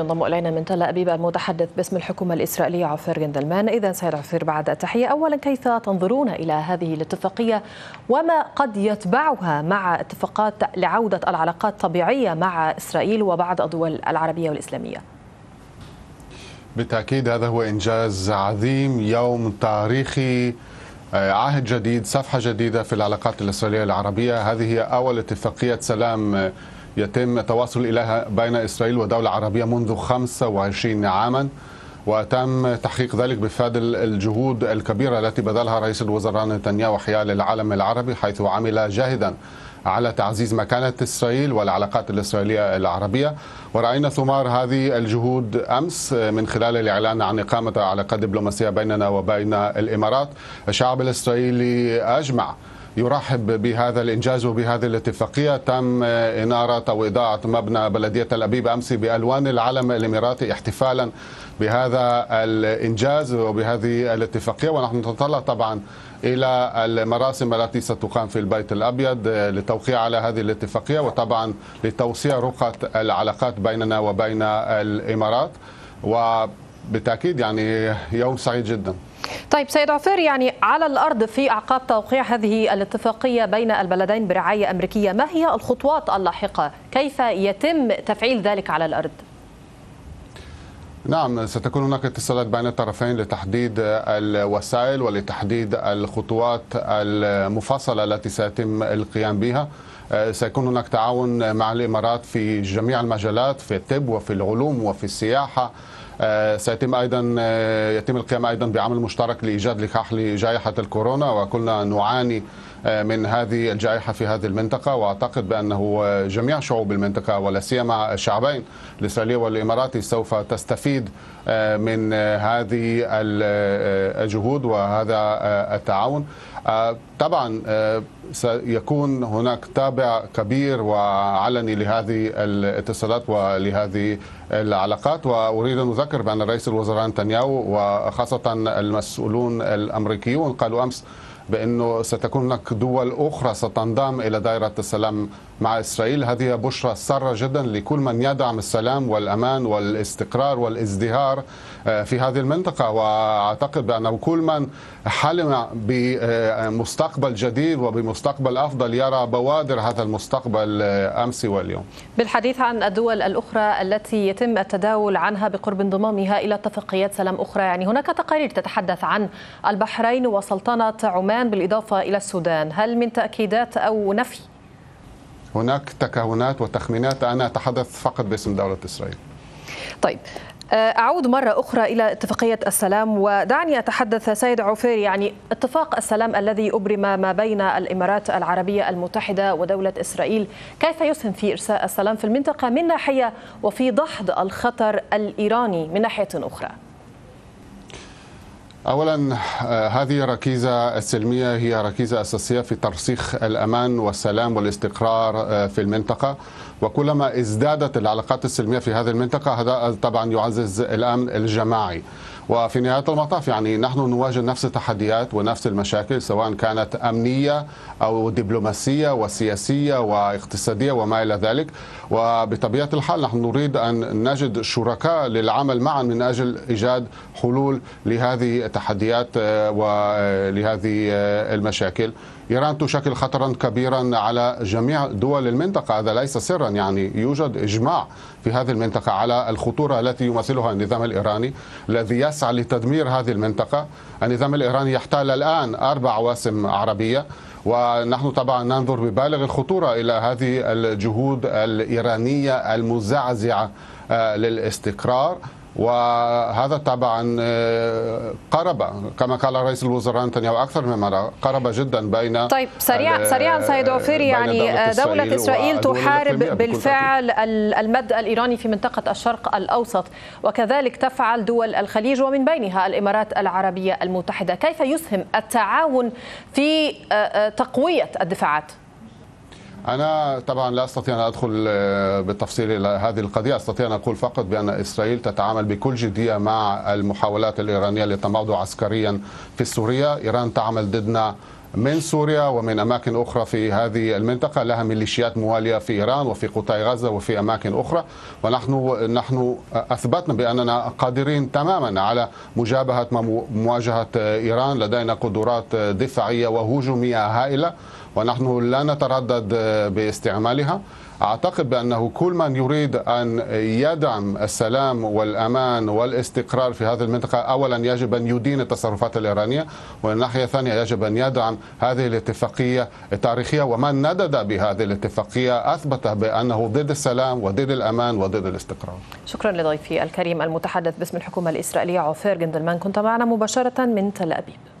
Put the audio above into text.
ينضم إلينا من تل أبيب المتحدث باسم الحكومة الإسرائيلية عفير جندلمان، اذا سيد عفير بعد التحية، اولا كيف تنظرون إلى هذه الاتفاقية؟ وما قد يتبعها مع اتفاقات لعودة العلاقات طبيعيه مع إسرائيل وبعض الدول العربية والإسلامية؟ بالتأكيد هذا هو إنجاز عظيم، يوم تاريخي عهد جديد، صفحة جديدة في العلاقات الإسرائيلية العربية، هذه هي أول اتفاقية سلام يتم التواصل إليها بين إسرائيل ودولة عربية منذ 25 عاما وتم تحقيق ذلك بفضل الجهود الكبيرة التي بذلها رئيس الوزراء نتنياهو حيال العالم العربي حيث عمل جاهدا على تعزيز مكانة إسرائيل والعلاقات الإسرائيلية العربية. ورأينا ثمار هذه الجهود أمس من خلال الإعلان عن إقامة علاقات دبلوماسية بيننا وبين الإمارات. الشعب الإسرائيلي أجمع يرحب بهذا الإنجاز وبهذه الاتفاقية. تم إنارة أو اضاءه مبنى بلدية تل أبيب أمس بألوان العلم الإماراتي احتفالا بهذا الإنجاز وبهذه الاتفاقية. ونحن نتطلع طبعا إلى المراسم التي ستقام في البيت الأبيض للتوقيع على هذه الاتفاقية وطبعا لتوسيع رقعة العلاقات بيننا وبين الإمارات. وبالتأكيد يعني يوم سعيد جدا. طيب سيد عفير يعني على الأرض في أعقاب توقيع هذه الاتفاقية بين البلدين برعاية أمريكية ما هي الخطوات اللاحقة؟ كيف يتم تفعيل ذلك على الأرض؟ نعم ستكون هناك اتصالات بين الطرفين لتحديد الوسائل ولتحديد الخطوات المفصله التي سيتم القيام بها. سيكون هناك تعاون مع الإمارات في جميع المجالات في الطب وفي العلوم وفي السياحة. سيتم أيضا يتم القيام أيضا بعمل مشترك لإيجاد لقاح لجائحه الكورونا وكلنا نعاني من هذه الجائحة في هذه المنطقة وأعتقد بأنه جميع شعوب المنطقة ولا سيما الشعبين الاسرائيلي والاماراتي سوف تستفيد من هذه الجهود وهذا التعاون. طبعا سيكون هناك تابع كبير وعلني لهذه الاتصالات ولهذه العلاقات. وأريد أن أذكر بأن رئيس الوزراء نتنياهو وخاصة المسؤولون الأمريكيون قالوا أمس بأنه ستكون هناك دول أخرى ستنضم إلى دائرة السلام مع إسرائيل هذه بشرى سارة جدا لكل من يدعم السلام والأمان والاستقرار والازدهار في هذه المنطقة وأعتقد بأن كل من حلم بمستقبل جديد وبمستقبل أفضل يرى بوادر هذا المستقبل أمس واليوم. بالحديث عن الدول الأخرى التي يتم التداول عنها بقرب انضمامها إلى اتفاقيات سلام أخرى، يعني هناك تقارير تتحدث عن البحرين وسلطنة عمان بالإضافة إلى السودان، هل من تأكيدات أو نفي؟ هناك تكهنات وتخمينات. أنا أتحدث فقط باسم دولة إسرائيل. طيب أعود مرة أخرى إلى اتفاقية السلام ودعني أتحدث سيد عفير يعني اتفاق السلام الذي أبرم ما بين الإمارات العربية المتحدة ودولة إسرائيل. كيف يسهم في إرساء السلام في المنطقة من ناحية وفي دحض الخطر الإيراني من ناحية أخرى؟ اولا هذه الركيزه السلميه هي ركيزة أساسية في ترسيخ الأمان والسلام والاستقرار في المنطقة. وكلما ازدادت العلاقات السلمية في هذه المنطقة هذا طبعا يعزز الأمن الجماعي. وفي نهاية المطاف يعني نحن نواجه نفس التحديات ونفس المشاكل سواء كانت أمنية أو دبلوماسية وسياسية واقتصادية وما إلى ذلك. وبطبيعة الحال نحن نريد أن نجد شركاء للعمل معا من أجل إيجاد حلول لهذه التحديات ولهذه المشاكل. إيران تشكل خطرا كبيرا على جميع دول المنطقة. هذا ليس سرا يعني يوجد إجماع في هذه المنطقة على الخطورة التي يمثلها النظام الإيراني الذي يسعى لتدمير هذه المنطقة. النظام الإيراني يحتل الآن أربع عواصم عربية ونحن طبعا ننظر ببالغ الخطورة إلى هذه الجهود الإيرانية المزعزعة للاستقرار. وهذا طبعا قرب. كما قال رئيس الوزراء نتنياهو أكثر من مره قرب جدا بين طيب سريعا سريعا سيد عفير يعني دولة, دولة إسرائيل تحارب بالفعل المد الإيراني في منطقة الشرق الأوسط وكذلك تفعل دول الخليج ومن بينها الإمارات العربية المتحدة، كيف يسهم التعاون في تقوية الدفاعات؟ أنا طبعا لا أستطيع أن أدخل بالتفصيل إلى هذه القضية. أستطيع أن أقول فقط بأن إسرائيل تتعامل بكل جدية مع المحاولات الإيرانية للتماضي عسكريا في سوريا. إيران تعمل ضدنا من سوريا ومن أماكن أخرى في هذه المنطقة لها ميليشيات موالية في إيران وفي قطاع غزة وفي أماكن أخرى. ونحن نحن أثبتنا بأننا قادرين تماما على مجابهة مواجهة إيران. لدينا قدرات دفاعية وهجومية هائلة. ونحن لا نتردد باستعمالها. أعتقد بأنه كل من يريد أن يدعم السلام والأمان والاستقرار في هذه المنطقة اولا يجب أن يدين التصرفات الإيرانية ومن الناحيه الثانية يجب أن يدعم هذه الاتفاقية التاريخية ومن ندد بهذه الاتفاقية أثبت بأنه ضد السلام وضد الأمان وضد الاستقرار. شكرا لضيفي الكريم المتحدث باسم الحكومة الإسرائيلية عوفير جندلمان كنت معنا مباشرة من تل أبيب.